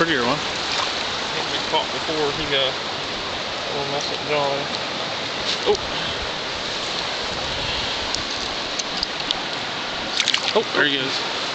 prettier one. He's be caught before. He got a little mess up John. Oh. Oh, there he is.